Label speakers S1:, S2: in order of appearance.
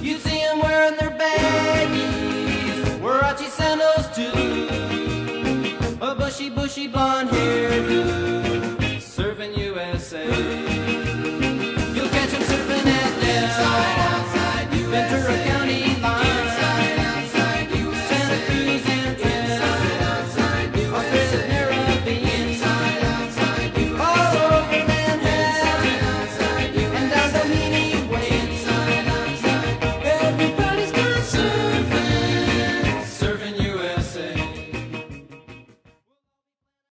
S1: You'd see them wearing their baggies, sandals too. A bushy, bushy blonde hair, serving USA.